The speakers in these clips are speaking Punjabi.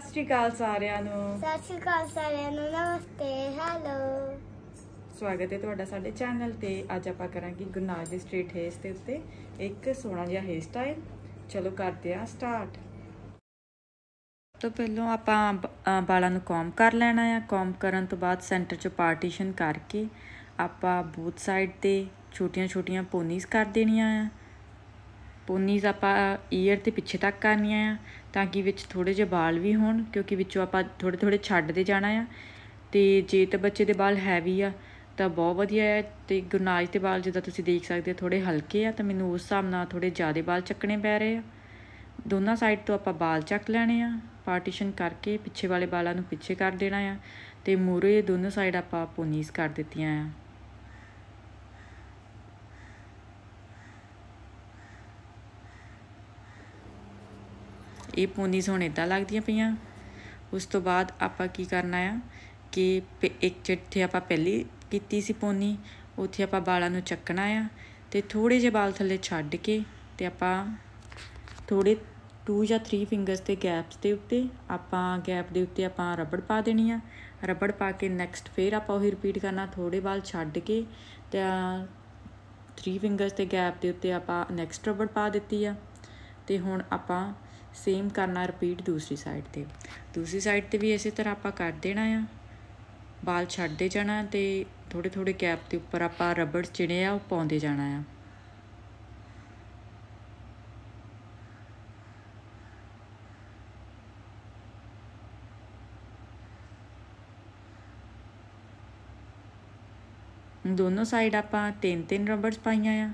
ਸਤਿ ਸ਼੍ਰੀ ਅਕਾਲ ਸਾਰਿਆਂ ਨੂੰ। ਸਤਿ ਸ਼੍ਰੀ ਅਕਾਲ ਸਾਰਿਆਂ ਨੂੰ ਨਮਸਤੇ ਹੈਲੋ। ਸਵਾਗਤ ਹੈ ਤੁਹਾਡਾ ਸਾਡੇ ਚੈਨਲ ਤੇ। ਅੱਜ ਆਪਾਂ ਕਰਾਂਗੇ ਗੁਰਨਾਜ ਦੇ ਸਟ੍ਰੀਟ ਹੇਅਰਸ ਦੇ ਉੱਤੇ ਇੱਕ ਸੋਹਣਾ ਜਿਹਾ ਹੇਅਰ ਸਟਾਈਲ। ਚਲੋ ਕਰਦੇ ਹਾਂ ਸਟਾਰਟ। ਤੋਂ ਪਹਿਲਾਂ ਆਪਾਂ ਬ- ਅ, ਵਾਲਾਂ ਨੂੰ ਕੌਮ ਕਰ ਲੈਣਾ ਆ। ਕੌਮ ਕਰਨ ਤੋਂ ਬਾਅਦ ਸੈਂਟਰ 'ਚ ਪਾਰਟੀਸ਼ਨ ਕਰਕੇ ਆਪਾਂ ਬੂਥ ਸਾਈਡ ਤੇ ਛੋਟੀਆਂ-ਛੋਟੀਆਂ ਪੋਨੀਜ਼ ਕਰ ਦੇਣੀਆਂ ਆ। ਪੋਨੀਜ਼ ਆਪਾਂ ਈਅਰ ਤੇ ਪਿੱਛੇ ਤੱਕ ਕਰਨੀਆਂ ਆ, ਤਾਂ ਕਿ ਵਿੱਚ ਥੋੜੇ ਜਿਹੇ ਵਾਲ ਵੀ ਹੋਣ, ਕਿਉਂਕਿ ਵਿੱਚੋਂ ਆਪਾਂ ਥੋੜੇ ਥੋੜੇ ਛੱਡਦੇ ਜਾਣਾ ਆ। ਤੇ ਜੇ ਤਾਂ ਬੱਚੇ ਦੇ ਵਾਲ ਹੈਵੀ ਆ, ਤਾਂ ਬਹੁਤ ਵਧੀਆ ਹੈ। ਤੇ ਗੁਰਨਾਜ ਦੇ ਵਾਲ ਜਿੱਦਾਂ ਤੁਸੀਂ ਦੇਖ ਸਕਦੇ ਹੋ ਥੋੜੇ ਹਲਕੇ ਆ, ਤਾਂ ਮੈਨੂੰ ਉਸ ਹਿਸਾਬ ਨਾਲ ਥੋੜੇ ਜ਼ਿਆਦਾ ਵਾਲ ਚੱਕਣੇ ਪੈ ਰਹੇ ਆ। ਦੋਨਾਂ ਸਾਈਡ ਤੋਂ ਆਪਾਂ ਵਾਲ ਚੱਕ ਲੈਣੇ ਆ ਪਾਰਟੀਸ਼ਨ ਕਰਕੇ ਪਿੱਛੇ ਵਾਲੇ ਵਾਲਾਂ ਨੂੰ ਪਿੱਛੇ ਕਰ ਦੇਣਾ ਆ। ਤੇ ਮੂਰੇ ਦੋਨੋਂ ਸਾਈਡ ਆਪਾਂ ਪੋਨੀਜ਼ ਕਰ ਦਿੱਤੀਆਂ ਆ। ਇਹ ਪੋਨੀਜ਼ ਹੁਣ ਇਦਾਂ ਲੱਗਦੀਆਂ ਪਈਆਂ। ਉਸ ਤੋਂ ਬਾਅਦ ਆਪਾਂ ਕੀ ਕਰਨਾ ਆ ਕਿ ਪ- ਇੱਕ ਜਿੱਥੇ ਆਪਾਂ ਪਹਿਲੀ ਕੀਤੀ ਸੀ ਪੋਨੀ ਉੱਥੇ ਆਪਾਂ ਵਾਲਾਂ ਨੂੰ ਚੱਕਣਾ ਆ ਤੇ ਥੋੜੇ ਜਿਹੇ ਵਾਲ ਥੱਲੇ ਛੱਡ ਕੇ ਤੇ ਆਪਾਂ ਥੋੜੇ 2 ਜਾਂ 3 ਫਿੰਗਰਸ ਤੇ ਗੈਪਸ ਦੇ ਉੱਤੇ ਆਪਾਂ ਗੈਪ ਦੇ ਉੱਤੇ ਆਪਾਂ ਰਬੜ ਪਾ ਦੇਣੀ ਆ। ਰਬੜ ਪਾ ਕੇ ਨੈਕਸਟ ਫੇਰ ਆਪਾਂ ਉਹੀ ਰਿਪੀਟ ਕਰਨਾ ਥੋੜੇ ਵਾਲ ਛੱਡ ਕੇ ਤੇ 3 ਫਿੰਗਰਸ ਤੇ ਗੈਪ ਦੇ ਉੱਤੇ ਆਪਾਂ ਨੈਕਸਟ ਰਬੜ ਪਾ ਦਿੱਤੀ ਆ। ਤੇ ਹੁਣ ਆਪਾਂ ਸੇਮ ਕਰਨਾ ਰਿਪੀਟ ਦੂਸਰੀ ਸਾਈਡ ਤੇ। ਦੂਸਰੀ ਸਾਈਡ ਤੇ ਵੀ ਇਸੇ ਤਰ੍ਹਾਂ ਆਪਾਂ ਕਰ ਦੇਣਾ ਆ। ਬਾਲ ਛੱਡਦੇ ਜਾਣਾ ਤੇ ਥੋੜੇ ਥੋੜੇ ਗੈਪ ਦੇ ਉੱਪਰ ਆਪਾਂ ਰਬੜ ਜਿਹੜੇ ਆ, ਉਹ ਪਾਉਂਦੇ ਜਾਣਾ ਆ। ਦੋਨੋਂ ਸਾਈਡ ਆਪਾਂ ਤਿੰਨ ਤਿੰਨ ਰਬੜਸ ਪਾਈਆਂ ਆ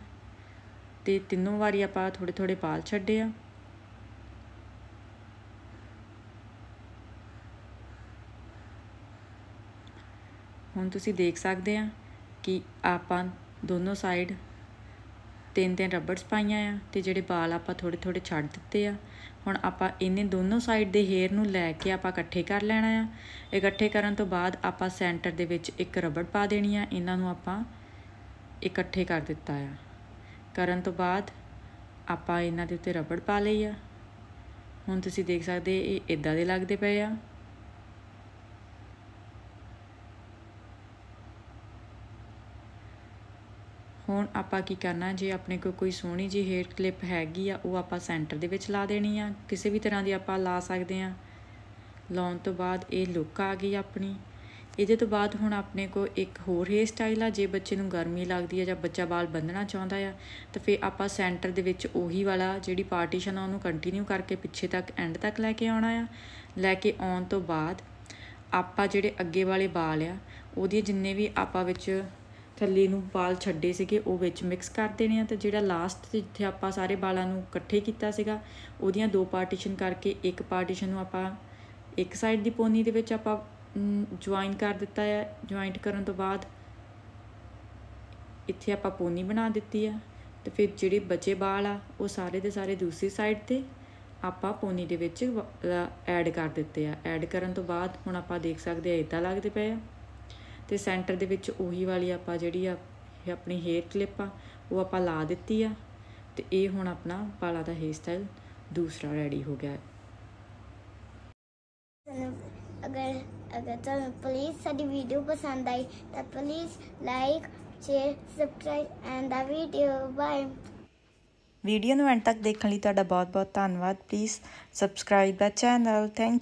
ਤੇ ਤਿੰਨੋਂ ਵਾਰੀ ਆਪਾਂ ਥੋੜੇ ਥੋੜੇ ਬਾਲ ਛੱਡੇ ਆ। ਹੁਣ ਤੁਸੀਂ ਦੇਖ ਸਕਦੇ ਆ ਕਿ ਆਪਾਂ ਦੋਨੋਂ ਸਾਈਡ ਤਿੰਨ ਤਿੰਨ ਰਬੜਸ ਪਾਈਆਂ ਆ ਤੇ ਜਿਹੜੇ ਵਾਲ ਆਪਾਂ ਥੋੜੇ ਥੋੜੇ ਛੱਡ ਦਿੱਤੇ ਆ। ਹੁਣ ਆਪਾਂ ਇਹਨੇ ਦੋਨੋਂ ਸਾਈਡ ਦੇ ਹੇਅਰ ਨੂੰ ਲੈ ਕੇ ਆਪਾਂ ਇਕੱਠੇ ਕਰ ਲੈਣਾ ਆ। ਇਕੱਠੇ ਕਰਨ ਤੋਂ ਬਾਅਦ ਆਪਾਂ ਸੈਂਟਰ ਦੇ ਵਿੱਚ ਇੱਕ ਰਬੜ ਪਾ ਦੇਣੀ ਆ। ਇਹਨਾਂ ਨੂੰ ਆਪਾਂ ਇਕੱਠੇ ਕਰ ਦਿੱਤਾ ਆ। ਕਰਨ ਤੋਂ ਬਾਅਦ ਆਪਾਂ ਇਹਨਾਂ ਦੇ ਉੱਤੇ ਰਬੜ ਪਾ ਲਈ ਆ। ਹੁਣ ਤੁਸੀਂ ਦੇਖ ਸਕਦੇ ਇਹ ਇਦਾਂ ਦੇ ਲੱਗਦੇ ਪਏ ਆ। ਹੁਣ ਆਪਾਂ ਕੀ ਕਰਨਾ, ਜੇ ਆਪਣੇ ਕੋਲ ਕੋਈ ਸੋਹਣੀ ਜੀ ਹੇਅਰ ਕਲਿੱਪ ਹੈਗੀ ਆ, ਉਹ ਆਪਾਂ ਸੈਂਟਰ ਦੇ ਵਿੱਚ ਲਾ ਦੇਣੀ ਆ। ਕਿਸੇ ਵੀ ਤਰ੍ਹਾਂ ਦੀ ਆਪਾਂ ਲਾ ਸਕਦੇ ਆ। ਲਾਉਣ ਤੋਂ ਬਾਅਦ ਇਹ ਲੁੱਕ ਆ ਗਈ ਆਪਣੀ। ਇਹਦੇ ਤੋਂ ਬਾਅਦ ਹੁਣ ਆਪਣੇ ਕੋਲ ਇੱਕ ਹੋਰ ਹੇਅਰ ਸਟਾਈਲ ਆ, ਜੇ ਬੱਚੇ ਨੂੰ ਗਰਮੀ ਲੱਗਦੀ ਆ ਜਾਂ ਬੱਚਾ ਵਾਲ ਬੰਨਣਾ ਚਾਹੁੰਦਾ ਆ, ਤਾਂ ਫਿਰ ਆਪਾਂ ਸੈਂਟਰ ਦੇ ਵਿੱਚ ਉਹੀ ਵਾਲਾ ਜਿਹੜੀ ਪਾਰਟੀਸ਼ਨ ਆ, ਉਹਨੂੰ ਕੰਟੀਨਿਊ ਕਰਕੇ ਪਿੱਛੇ ਤੱਕ ਐਂਡ ਤੱਕ ਲੈ ਕੇ ਆਉਣਾ ਆ। ਲੈ ਕੇ ਆਉਣ ਤੋਂ ਬਾਅਦ ਆਪਾਂ ਜਿਹੜੇ ਅੱਗੇ ਵਾਲੇ ਵਾਲ ਆ, ਉਹਦੀ ਜਿੰਨੇ ਵੀ ਆਪਾਂ ਵਿੱਚ ਥੱਲੇ ਨੂੰ ਵਾਲ ਛੱਡੇ ਸੀਗੇ, ਉਹ ਵਿੱਚ ਮਿਕਸ ਕਰ ਦੇਣੇ ਆ ਤੇ ਜਿਹੜਾ ਲਾਸਟ ਜਿੱਥੇ ਆਪਾਂ ਸਾਰੇ ਵਾਲਾਂ ਨੂੰ ਇਕੱਠੇ ਕੀਤਾ ਸੀਗਾ, ਉਹਦੀਆਂ ਦੋ ਪਾਰਟੀਸ਼ਨ ਕਰਕੇ ਇੱਕ ਪਾਰਟੀਸ਼ਨ ਨੂੰ ਆਪਾਂ ਇੱਕ ਸਾਈਡ ਦੀ ਪੋਨੀ ਦੇ ਵਿੱਚ ਆਪਾਂ ਜੁਆਇਨ ਕਰ ਦਿੱਤਾ ਹੈ ਜੁਆਇੰਟ ਕਰਨ ਤੋਂ ਬਾਅਦ ਇੱਥੇ ਆਪਾਂ ਪੋਨੀ ਬਣਾ ਦਿੱਤੀ ਆ ਤੇ ਫਿਰ ਜਿਹੜੇ ਬਚੇ ਵਾਲ ਆ, ਉਹ ਸਾਰੇ ਦੇ ਸਾਰੇ ਦੂਸਰੀ ਸਾਈਡ ਤੇ ਆਪਾਂ ਪੋਨੀ ਦੇ ਵਿੱਚ ਐਡ ਕਰ ਦਿੱਤੇ ਆ। ਐਡ ਕਰਨ ਤੋਂ ਬਾਅਦ ਹੁਣ ਆਪਾਂ ਦੇਖ ਸਕਦੇ ਆ ਇਦਾਂ ਲੱਗਦੇ ਪਏ ਆ। ਤੇ ਸੈਂਟਰ ਦੇ ਵਿੱਚ ਉਹੀ ਵਾਲੀ ਆਪਾਂ ਜਿਹੜੀ ਆ ਇਹ ਆਪਣੀ ਹੇਅਰ ਕਲਿੱਪ ਆ ਉਹ ਆਪਾਂ ਲਾ ਦਿੱਤੀ ਆ ਤੇ ਇਹ ਹੁਣ ਆਪਣਾ ਵਾਲਾਂ ਦਾ ਹੇਅਰ ਸਟਾਈਲ ਦੂਸਰਾ ਰੈਡੀ ਹੋ ਗਿਆ ਅਗਰ ਅਗਰ ਤੁਹਾਨੂੰ ਪਲੀਜ਼ ਸਾਡੀ ਵੀਡੀਓ ਪਸੰਦ ਆਈ ਤਾਂ please like share subscribe and the video bye video ਨੂੰ ਐਂਡ ਤੱਕ ਦੇਖਣ ਲਈ ਤੁਹਾਡਾ ਬਹੁਤ ਬਹੁਤ ਧੰਨਵਾਦ। ਪਲੀਜ਼ ਸਬਸਕ੍ਰਾਈਬ ਦਾ ਚੈਨਲ ਥੈਂਕ ਯੂ